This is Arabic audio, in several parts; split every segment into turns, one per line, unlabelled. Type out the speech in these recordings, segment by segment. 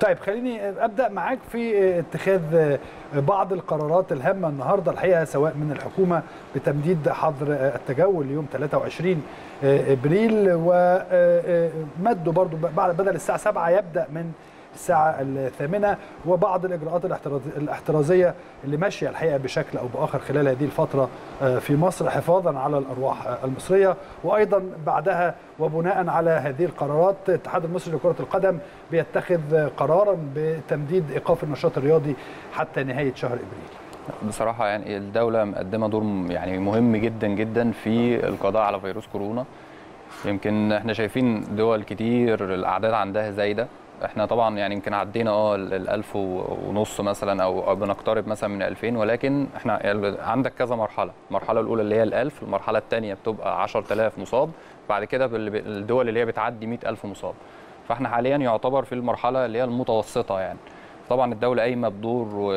طيب خليني أبدأ معاك في اتخاذ بعض القرارات الهامة النهارده الحقيقة سواء من الحكومة بتمديد حظر التجول ليوم 23 ابريل ومده برضو بدل الساعة 7 يبدأ من الساعة الثامنة وبعض الإجراءات الاحترازية اللي ماشية الحقيقة بشكل أو بآخر خلال هذه الفترة في مصر حفاظا على الأرواح المصرية وأيضا بعدها وبناء على هذه القرارات الاتحاد المصري لكرة القدم بيتخذ قرارا بتمديد إيقاف النشاط الرياضي حتى نهاية شهر إبريل.
بصراحة يعني الدولة مقدمة دور يعني مهم جدا جدا في القضاء على فيروس كورونا. يمكن إحنا شايفين دول كتير الأعداد عندها زايدة. إحنا طبعا يعني يمكن عدينا آه ال 1000 ونص مثلا أو بنقترب مثلا من 2000 ولكن إحنا عندك كذا مرحلة، المرحلة الأولى اللي هي ال 1000 المرحلة الثانية بتبقى 10000 مصاب بعد كده الدول اللي هي بتعدي 100000 مصاب. فاحنا حاليا يعتبر في المرحلة اللي هي المتوسطة يعني. طبعا الدولة قايمة بدور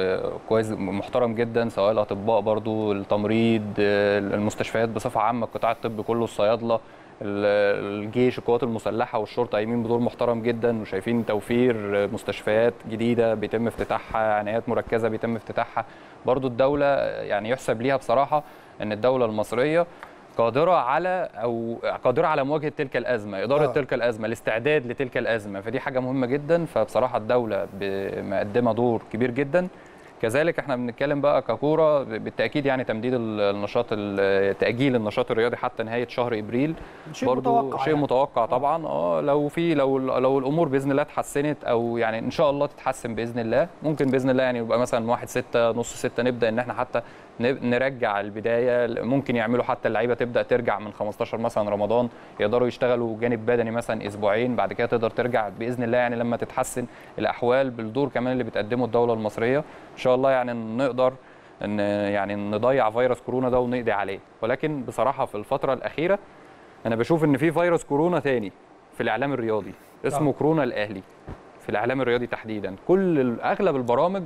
كويس محترم جدا سواء الأطباء برضو التمريض المستشفيات بصفة عامة القطاع الطبي كله الصيادلة الجيش القوات المسلحة والشرطة قايمين بدور محترم جدا وشايفين توفير مستشفيات جديدة بيتم افتتاحها عنايات مركزة بيتم افتتاحها. برضو الدولة يعني يحسب ليها بصراحة إن الدولة المصرية قادرة على أو قادرة على مواجهة تلك الأزمة إدارة آه. تلك الأزمة الاستعداد لتلك الأزمة فدي حاجة مهمة جدا. فبصراحة الدولة مقدمه دور كبير جدا. كذلك إحنا بنتكلم بقى ككورة بالتأكيد يعني تمديد النشاط تأجيل النشاط الرياضي حتى نهاية شهر إبريل
شيء
برضو
متوقع
شيء
يعني.
متوقع طبعا. آه لو في لو لو الأمور بإذن الله اتحسنت أو يعني إن شاء الله تتحسن بإذن الله ممكن بإذن الله يعني يبقى مثلا 1 6 نص 6 نبدأ إن إحنا حتى نرجع البداية. ممكن يعملوا حتى اللعيبة تبدأ ترجع من 15 مثلا رمضان يقدروا يشتغلوا جانب بدني مثلا أسبوعين بعد كده تقدر ترجع بإذن الله يعني لما تتحسن الأحوال بالدور كمان اللي بتقدمه الدولة المصرية. إن شاء الله يعني نقدر إن يعني نضيع فيروس كورونا ده ونقضي عليه. ولكن بصراحة في الفترة الأخيرة أنا بشوف إن في فيروس كورونا تاني في الإعلام الرياضي اسمه
آه.
كورونا الأهلي في الإعلام الرياضي تحديدا. كل أغلب البرامج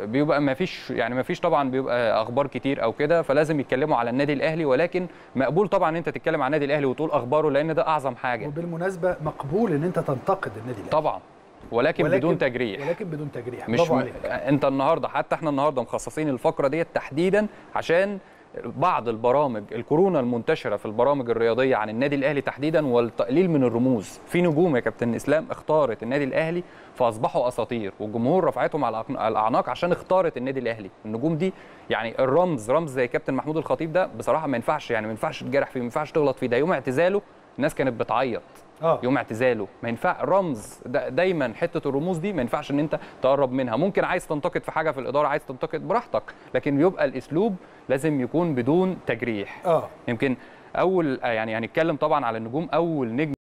بيبقى ما فيش يعني ما فيش طبعا بيبقى أخبار كتير أو كده فلازم يتكلموا على النادي الأهلي. ولكن مقبول طبعا أنت تتكلم عن النادي الأهلي وتقول أخباره لأن ده أعظم حاجة.
وبالمناسبة مقبول إن أنت تنتقد النادي الأهلي.
طبعا. ولكن, ولكن بدون تجريح.
ولكن بدون تجريح.
مش م... انت النهارده حتى إحنا النهارده مخصصين الفقرة ديت تحديدا عشان بعض البرامج الكورونا المنتشرة في البرامج الرياضية عن النادي الأهلي تحديدا والتقليل من الرموز. في نجوم يا كابتن إسلام اختارت النادي الأهلي فأصبحوا أساطير والجمهور رفعتهم على الأعناق عشان اختارت النادي الأهلي. النجوم دي يعني الرمز رمز زي كابتن محمود الخطيب ده بصراحة ما ينفعش يعني ما ينفعش تجرح فيه ما ينفعش تغلط فيه. ده يوم اعتزاله الناس كانت بتعيط
آه.
يوم اعتزاله. ما ينفع رمز دا دايما حتة الرموز دي ما ينفعش إن أنت تقرب منها. ممكن عايز تنتقد في حاجة في الإدارة عايز تنتقد براحتك لكن يبقى الأسلوب لازم يكون بدون تجريح.
آه.
يمكن أول يعني هنتكلم طبعا على النجوم أول نجم